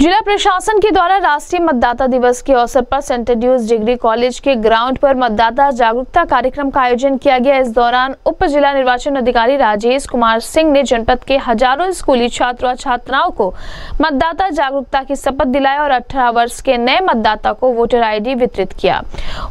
जिला प्रशासन के द्वारा राष्ट्रीय मतदाता दिवस के अवसर पर सेंट ड्यूज डिग्री कॉलेज के ग्राउंड पर मतदाता जागरूकता कार्यक्रम का आयोजन किया गया। इस दौरान उप जिला निर्वाचन अधिकारी राजेश कुमार सिंह ने जनपद के हज़ारों स्कूली छात्र व छात्राओं को मतदाता जागरूकता की शपथ दिलाई और 18 वर्ष के नए मतदाता को वोटर आईडी वितरित किया।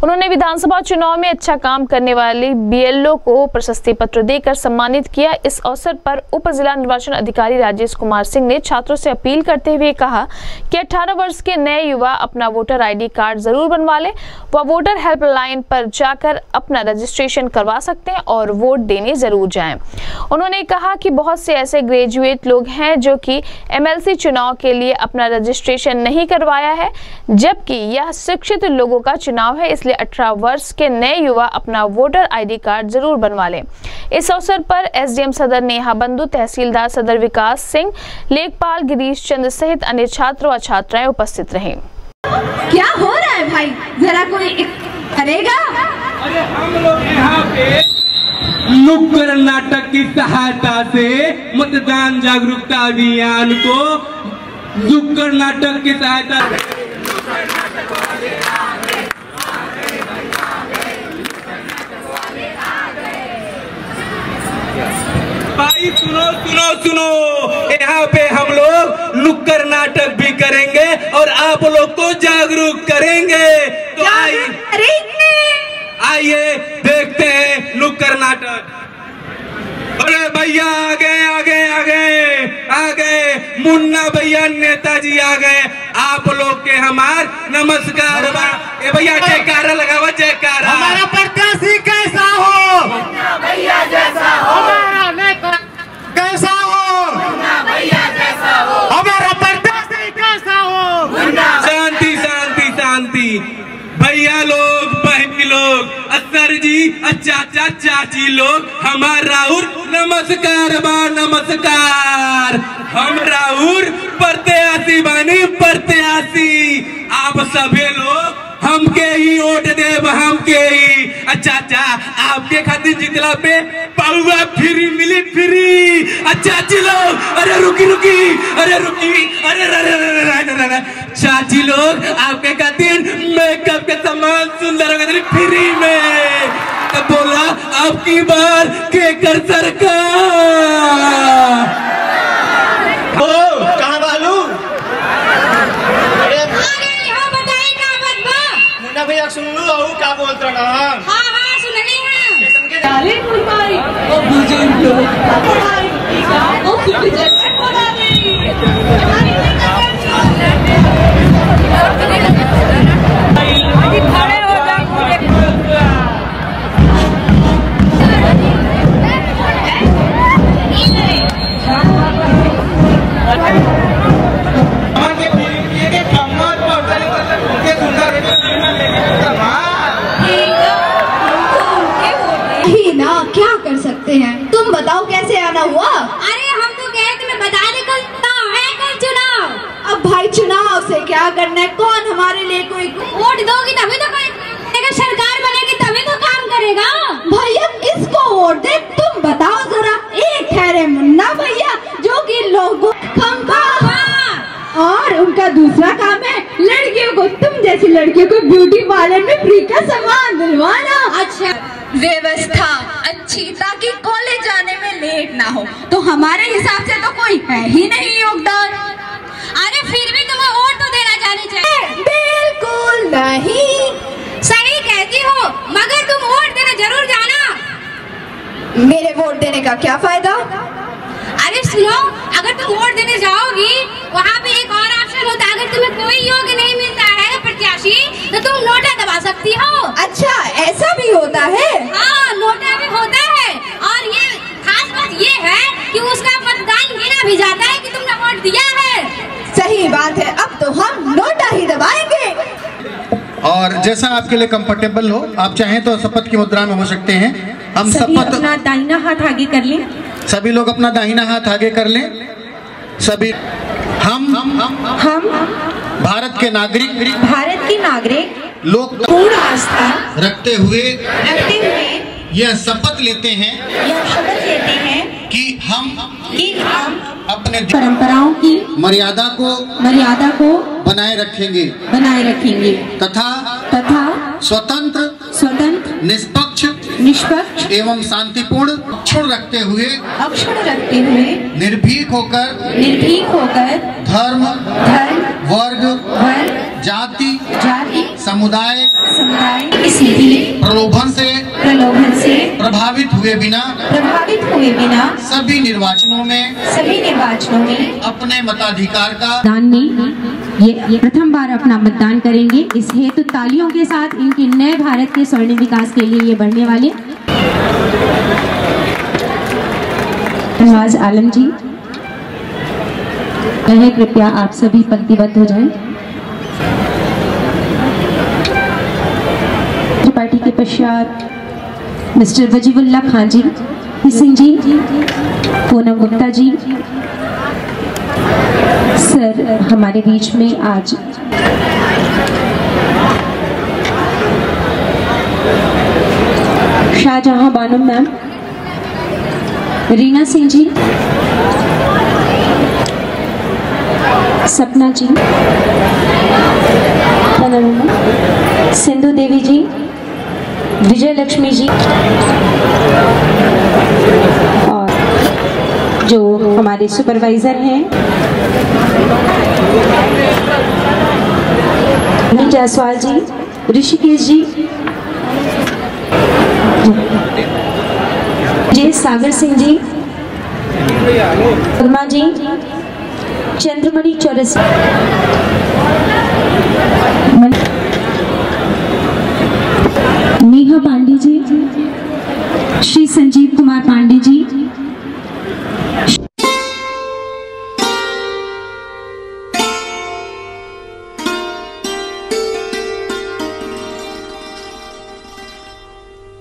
उन्होंने विधानसभा चुनाव में अच्छा काम करने वाली बीएलओ को प्रशस्ति पत्र देकर सम्मानित किया। इस अवसर पर उप जिला निर्वाचन अधिकारी राजेश कुमार सिंह ने छात्रों से अपील करते हुए कहा कि 18 वर्ष के नए युवा अपना वोटर आईडी कार्ड ज़रूर बनवा ले वह वोटर हेल्पलाइन पर जाकर अपना रजिस्ट्रेशन करवा सकते हैं और वोट देने ज़रूर जाएँ। उन्होंने कहा कि बहुत से ऐसे ग्रेजुएट लोग हैं जो कि एमएलसी चुनाव के लिए अपना रजिस्ट्रेशन नहीं करवाया है, जबकि यह शिक्षित लोगों का चुनाव है, इसलिए 18 वर्ष के नए युवा अपना वोटर आईडी कार्ड ज़रूर बनवा लें इस अवसर पर एसडीएम सदर नेहा बंधु तहसीलदार सदर विकास सिंह लेखपाल गिरीश चंद्र सहित अन्य छात्र व छात्राएँ उपस्थित रहे। क्या हो रहा है भाई? जरा कोई करेगा? अरे हम लोग यहाँ पे नुक्कड़ नाटक की सहायता से मतदान जागरूकता अभियान को नुक्कड़ नाटक की सहायता भाई सुनो सुनो। यहाँ पे हम लोग नुक्कड़ नाटक भी करेंगे और आप लोग को जागरूक करेंगे। तो आइए आइए देखते हैं नुक्कड़ नाटक। अरे भैया आ गए आ गए आ गए आ गए। मुन्ना भैया नेताजी आ गए। आप लोग के हमार नमस्कार। भैया लगावा जयकारा हमारा प्रत्याशी कैसा हो भैया जैसा हो हमारा नेता कैसा हो हमारा प्रत्याशी कैसा हो शांति शांति शांति भैया लोग बहनी लोग सर जी चाचा चाची लोग हमार राहुल। नमस्कार, बा, नमस्कार। हम राहुल, प्रत्याशी बानी, प्रत्याशी। आप सभी लोग, हमके ही वोट देव हमके ही। अच्छा अच्छा आपके खातिर जितला पे पाउआ फ्री मिली, फ्री। अच्छा चाची लोग, अरे रुकी रुकी, अरे रुकी, अरे अरे चाची लोग, आपके खातिर मेकअप के सामान सुंदर फ्री में। बोला आपकी बार के कर सरकार। ओ कहाँ बालू? अरे बताई का मुन्ना भैया सुन लू का बोलत रहा? बताओ कैसे आना हुआ? अरे हम तो रहे तुम्हें बता दे कल चुनाव है कल चुनाव। अब भाई चुनाव से क्या करना है? कौन हमारे लिए कोई वोट दोगी तभी तो कोई अगर सरकार बनेगी तभी तो काम करेगा। भैया किसको वोट दे? तुम बताओ जरा। एक ठहरे मुन्ना भैया जो कि लोगों खंभा हाँ और उनका दूसरा काम है लड़कियों को तुम जैसी लड़कियों को ब्यूटी पार्लर में फ्री का सामान दिलवाना। अच्छा। व्यवस्था अच्छी ताकि कॉलेज जाने लेट ना हो। तो हमारे हिसाब से तो कोई है ही नहीं योगदान। अरे फिर भी तुम्हें वोट तो देना जानी चाहिए। बिल्कुल नहीं। सही कहती हो मगर तुम वोट देने ज़रूर जाना। मेरे वोट देने का क्या फ़ायदा? अरे सुनो अगर तुम वोट देने जाओगी वहाँ पे एक और ऑप्शन होता। है अगर तुम्हें कोई योग्य नहीं मिलता है प्रत्याशी तो तुम नोटा दबा सकती हो। अच्छा ऐसा भी होता है? हाँ नोटा भी होता है और ये खास बात ये है कि उसका मतदान गिना भी जाता है कि तुमने वोट दिया है? सही बात है। अब तो हम नोटा ही दबाएँगे। और जैसा आपके लिए कंफर्टेबल हो आप चाहें तो शपथ की मुद्रा में हो सकते हैं। हम शपथ अपना दाहिना हाथ आगे कर ले। सभी लोग अपना दाहिना हाथ आगे कर लें। सभी हम हम हम भारत के नागरिक भारत के नागरिक लोक पूर्ण आस्था रखते हुए रखते हुए यह शपथ लेते हैं यह शपथ लेते हैं कि हम कि हम अपने परंपराओं की मर्यादा को मर्यादा को बनाए रखेंगे। बनाए रखेंगे। तथा तथा स्वतंत्र स्वतंत्र निष्पक्ष निष्पक्ष एवं शांतिपूर्ण क्षण रखते हुए अक्षर रखते हुए निर्भीक होकर निर्भीक होकर धर्म धर्म वर्ग वर्ग जाति जाति समुदाय समुदाय किसी भी प्रलोभन से प्रभावित हुए बिना प्रभावित हुए बिना सभी निर्वाचनों में सभी निर्वाचनों में अपने मताधिकार का मतदान में ये, ये प्रथम बार अपना मतदान करेंगे। इस हेतु तो तालियों के साथ इनके नए भारत के स्वर्णिम विकास के लिए ये बढ़ने वाले नवाज़ आलम जी। रहे कृपया आप सभी पंक्तिबद्ध हो जाएँ। पार्टी के पश्चात मिस्टर वजीबुल्ला खान जी सिंह जी, पूनम गुप्ता जी। सर, हमारे बीच में आज शाहजहां बानो मैम, रीना सिंह जी, सपना जी सिंधु देवी जी विजय लक्ष्मी जी। और जो हमारे सुपरवाइजर हैं। जायसवाल जी, ऋषिकेश जी। जय सागर सिंह जी, वर्मा जी, चंद्रमणि चौरस नेहा पांडे जी श्री संजीव कुमार पांडे जी